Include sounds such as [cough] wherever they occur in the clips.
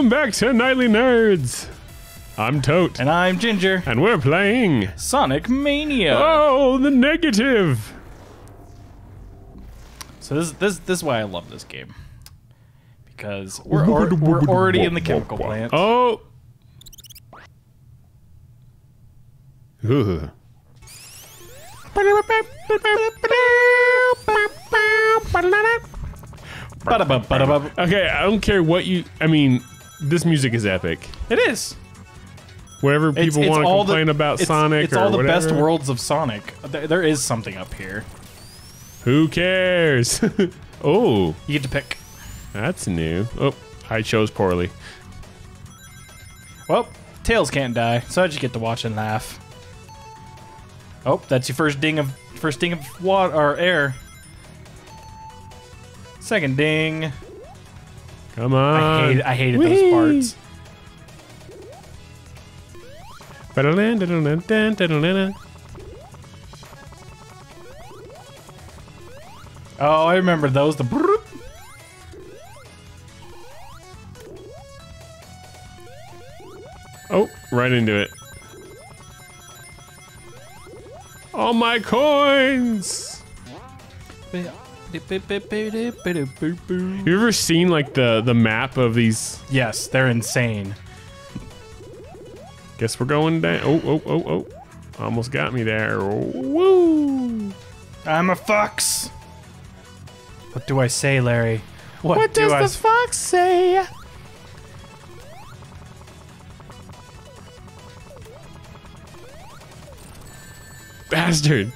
Welcome back to Knightly Nerds. I'm Tote, And I'm Ginger. and we're playing. Sonic Mania. Oh, the negative. So this this this is why I love this game. Because we're or, we're already in the chemical plant. Oh. Ugh. Okay, I don't care what you. I mean, this music is epic. It is. Whatever people want to complain the, about it's, Sonic It's or all the best worlds of Sonic. There, there is something up here. Who cares? [laughs] oh, You get to pick. that's new. Oh, I chose poorly. Well, Tails can't die, so I just get to watch and laugh. Oh, that's your first ding of first ding of water or air. Second ding. Come on. I, hate, I hated Whee! those parts. Oh, I remember those. The broop. Oh, right into it. All my coins! Yeah. You ever seen like the the map of these? Yes, they're insane. Guess we're going down. Oh, oh, oh, oh. Almost got me there. Woo. I'm a fox. What do I say, Larry? What, do the fox say? Bastard.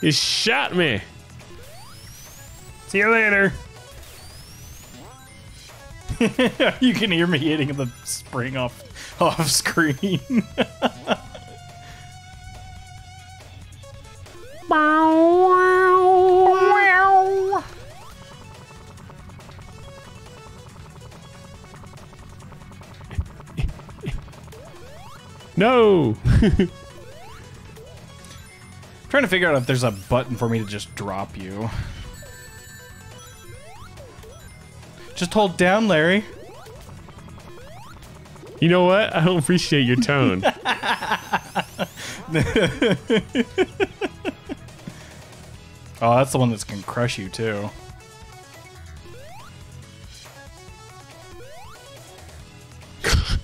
He shot me. See you later. [laughs] you can hear me hitting the spring off off screen. [laughs] No. [laughs] trying to figure out if there's a button for me to just drop you. Just hold down, Larry. You know what? I don't appreciate your tone. [laughs] Oh, that's the one that's can crush you too. [laughs]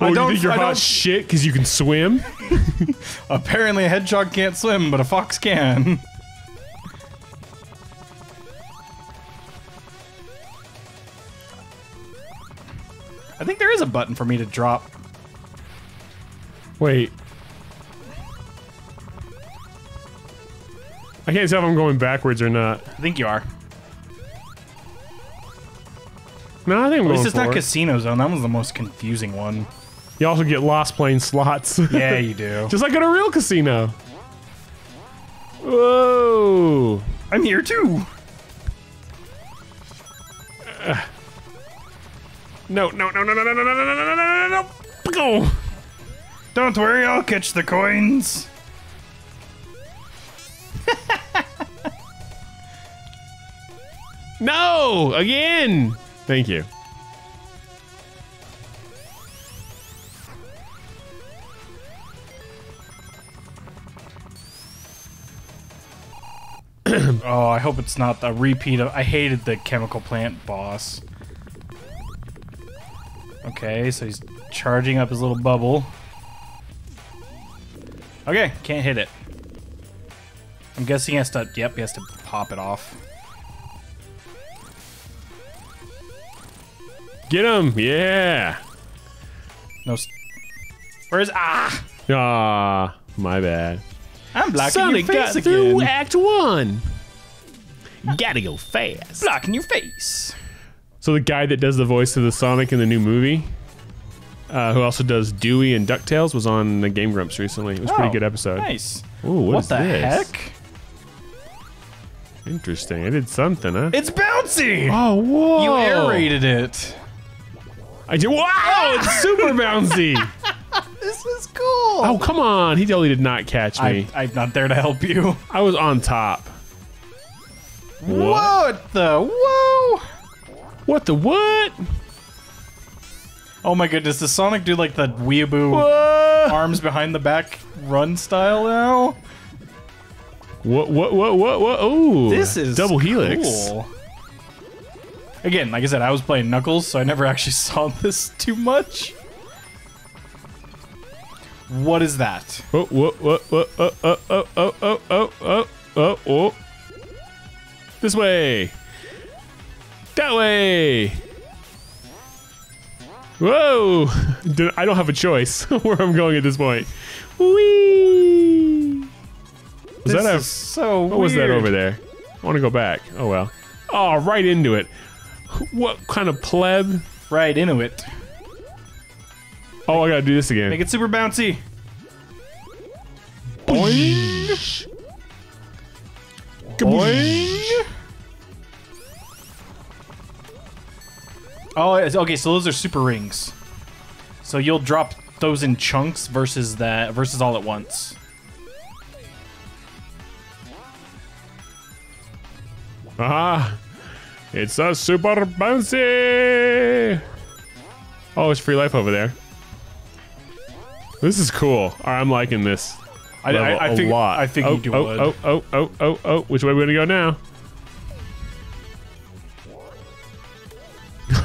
Oh, you don't- think you're I hot shit because you can swim? [laughs] Apparently, a hedgehog can't swim, but a fox can. I think there is a button for me to drop. Wait. I can't tell if I'm going backwards or not. I think you are. No, I think I'm At least it's not it. Casino Zone. That was the most confusing one. You also get lost playing slots. [laughs] Yeah, you do. Just like at a real casino. Whoa. I'm here too. No, no, no, no, no, no, no, no, no, no, no, no, no, no, no. Go. Don't worry, I'll catch the coins. No, again. Thank you. Oh, I hope it's not a repeat of. I hated the chemical plant boss. Okay, so he's charging up his little bubble. Okay, can't hit it. I'm guessing he has to. Yep, he has to pop it off. Get him. Yeah. No. Where's ah? Ah, my bad. I'm blocking Sonic your face got through. Act One. Gotta go fast. blocking your face. So the guy that does the voice of the Sonic in the new movie, uh, who also does Dewey and Ducktales, was on the Game Grumps recently. It was a pretty Oh, good episode. Nice. Ooh, what the this? heck? Interesting. I did something, huh? It's bouncy. oh, whoa! You aerated it. I did. Wow! It's [laughs] super bouncy. This is cool. oh, come on! He totally did not catch me. I, I'm not there to help you. I was on top. What? What the? Whoa! What the what? Oh my goodness, does Sonic do like the weeaboo Whoa! arms behind the back run style now? What? What? What? What? What? Oh, This is double helix. cool. Again, like I said, I was playing Knuckles, so I never [laughs] actually saw this too much. What is that? Oh, what? What? What? Oh, oh, oh, oh, oh, oh, oh, oh, oh. This way. That way. Whoa! [laughs] I don't have a choice [laughs] where I'm going at this point. Whee! Was this that a? so What was that over there? I want to go back. Oh well. Oh, right into it. What kind of pleb? Right into it. Oh, I gotta do this again. Make it super bouncy. Boing. Boing. Oh, okay. So those are super rings. So you'll drop those in chunks versus that versus all at once. Ah, it's a super bouncy. Oh, it's free life over there. This is cool. I'm liking this. I, level I, I a fig- lot. I figured oh, you oh, would. Oh, oh, oh, oh, oh. Which way are we gonna go now?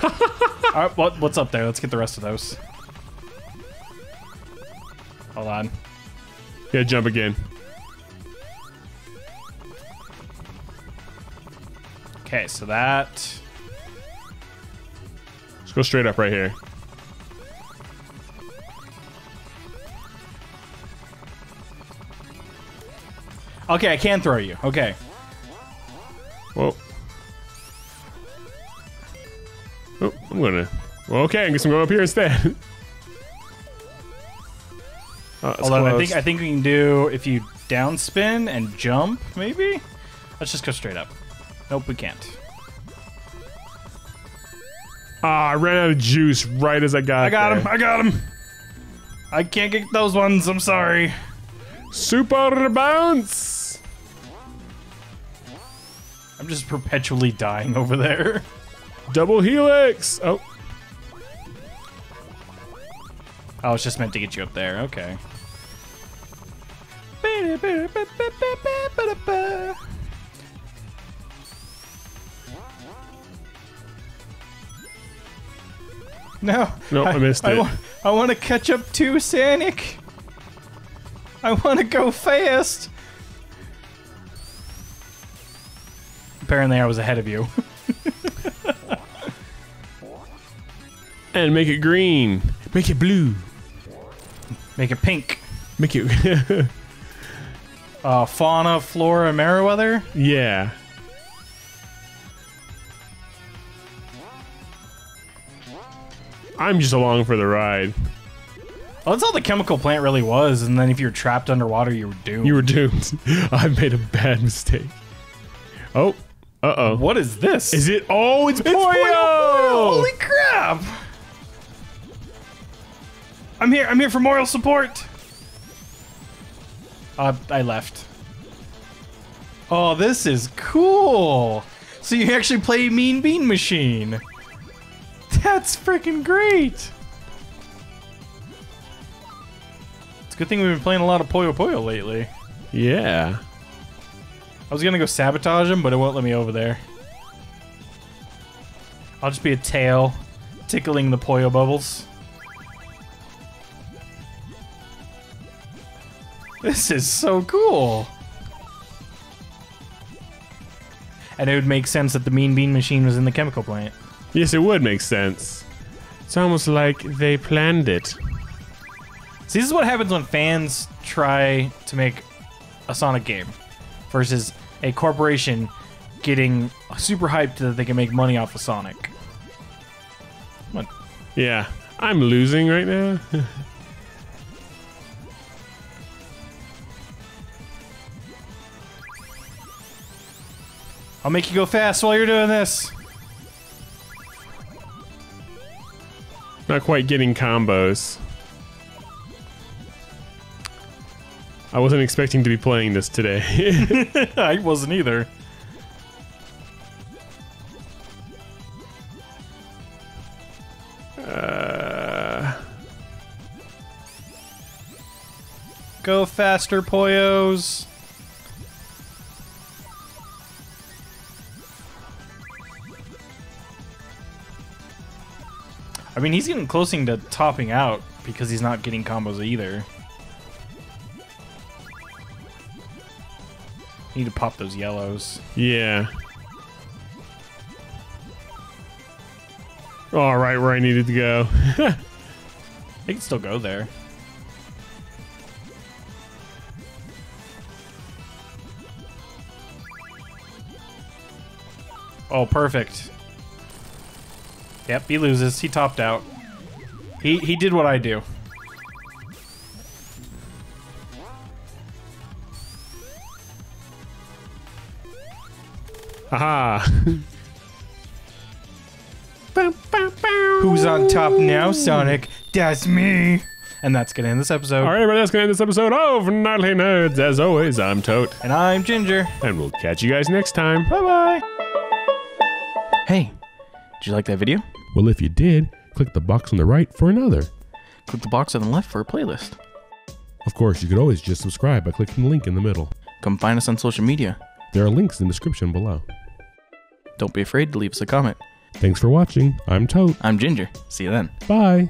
All right, what, what's up there? Let's get the rest of those. Hold on. Yeah, jump again. Okay, so that. Let's go straight up right here. Okay, I can throw you. Okay. Whoa. I'm gonna. Well, okay, I guess I'm going up here instead. Oh, Hold on. I think I think we can do if you down spin and jump. Maybe. Let's just go straight up. Nope, we can't. Ah, I ran out of juice right as I got. I got there. him. I got him. I can't get those ones. I'm sorry. Super bounce. I'm just perpetually dying over there. [laughs] Double helix. Oh, Oh, it's just meant to get you up there. Okay. No. No, I missed it. wa- I want to catch up to Sonic. I want to go fast. Apparently, I was ahead of you. [laughs] and make it green. Make it blue. Make it pink. Make it. [laughs] Uh, fauna, flora, Merryweather. yeah. I'm just along for the ride. Well, that's all the chemical plant really was, and then if you're trapped underwater, you were doomed. You were doomed. [laughs] I made a bad mistake. Oh. Uh oh. What is this? Is it? Oh, it's, It's Poyo! Puyo Puyo! Holy crap! I'm here. I'm here for moral support. Uh, I left. Oh, this is cool. So you actually play Mean Bean Machine. That's freaking great. It's a good thing we've been playing a lot of Puyo Puyo lately. Yeah. I was gonna go sabotage him, but it won't let me over there. I'll just be a tail tickling the Poyo bubbles. This is so cool. And it would make sense that the Mean Bean machine was in the chemical plant. Yes, it would make sense. It's almost like they planned it. See, this is what happens when fans try to make a Sonic game versus a corporation getting super hyped that they can make money off of Sonic. On. Yeah. I'm losing right now. [laughs] I'll make you go fast while you're doing this. Not quite getting combos. I wasn't expecting to be playing this today. [laughs] I wasn't either. Uh... Go faster, Poyos. I mean, he's getting closing to topping out because he's not getting combos either. Need to pop those yellows. Yeah. All right, where I needed to go. [laughs] I can still go there. Oh, perfect. Yep, he loses. He topped out. He he did what I do. Haha. [laughs] Who's on top now, Sonic? That's me. And that's gonna end this episode. All right, everybody, that's to end this episode of Knightly Nerds. As always, I'm Tote, And I'm Ginger. and we'll catch you guys next time. Bye bye. Hey, did you like that video? Well, if you did, click the box on the right for another. Click the box on the left for a playlist. Of course, you could always just subscribe by clicking the link in the middle. Come find us on social media. There are links in the description below. Don't be afraid to leave us a comment. Thanks for watching. I'm Tote. I'm Ginger. See you then. Bye.